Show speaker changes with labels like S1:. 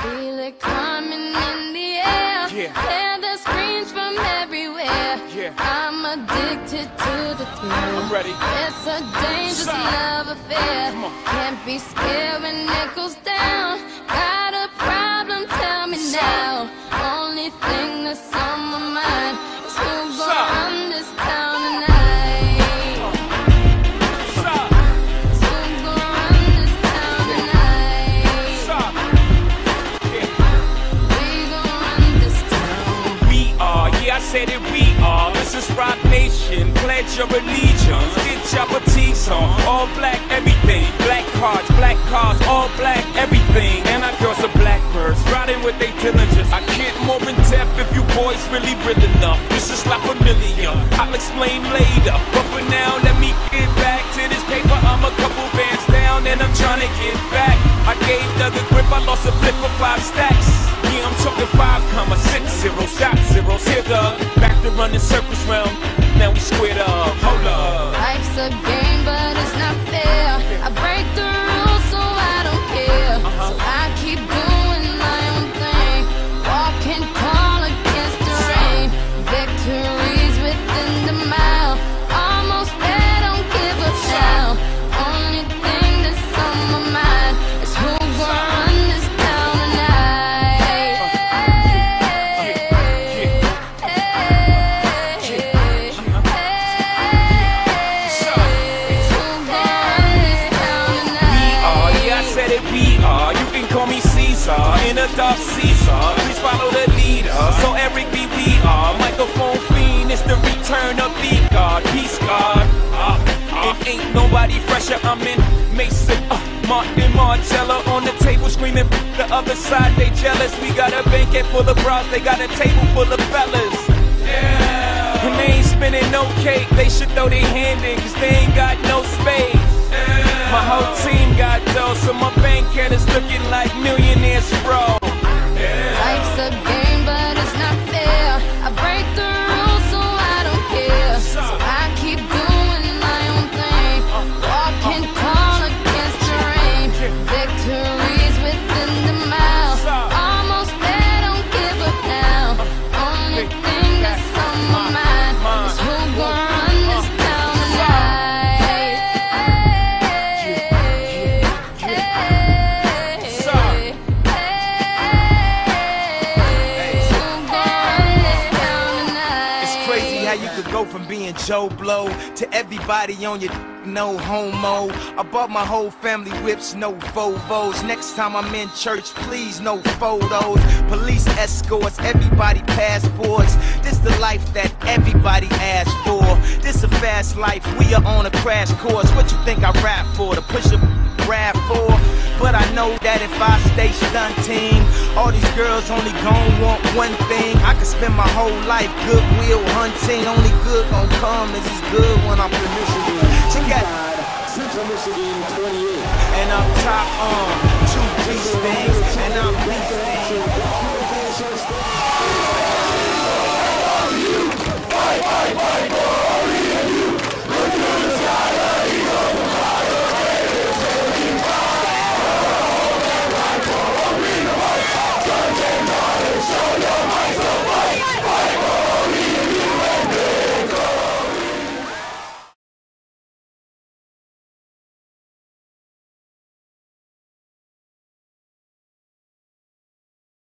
S1: Feel it coming in the air.
S2: Yeah.
S1: Hear the screams from everywhere.
S2: Yeah.
S1: I'm addicted to the thrill.
S2: I'm ready.
S1: It's a dangerous
S2: Stop.
S1: love affair. Can't be scared when it goes down. Got a problem? Tell me
S2: Stop.
S1: now. Only thing that's on my mind
S2: said it, we are. This is Rock Nation. Pledge your allegiance. Get your petite on. All black, everything. Black cards, black cars, all black, everything. And our girls are blackbirds. Riding with they diligence. I get more in depth if you boys really real enough. This is La Familia. I'll explain later. But for now, let me get back to this paper. I'm a couple bands down and I'm trying to get back. I gave Doug a grip, I lost a flip for five stacks. Yeah, I'm talking five comma six zero shot zeros. Here, Doug. Back to running circles round. Now we squared up. Hold up.
S1: Life's a game, but it's not fair. I break the rules, so I don't care. Uh-huh. So I keep doing my own thing, walking tall against the rain. Victories the
S2: return the God. Peace God. Uh, uh. It ain't nobody fresher. I'm in Mason, uh, Martin Marcello on the table screaming. The other side, they jealous. We got a banquet full of bras, they got a table full of fellas. Yeah. And they ain't spinning no cake, they should throw their hand in, cause they ain't got no space. My whole team got dough, so my bank account is looking
S3: go from being Joe Blow to everybody on your no homo. I bought my whole family whips, no Vovos. Next time I'm in church, please no photos. Police escorts, everybody passports. This the life that everybody asks for. This a fast life, we are on a crash course. What you think I rap for? To push a rap for? But I know that if I stay stunting, all these girls only gon' want one thing. I could spend my whole life goodwill hunting. Only good gon' come is as good when I'm Michigan. Check out.
S4: Central Michigan 28.
S3: And I'm top, um, two beast things, and I'm beast things.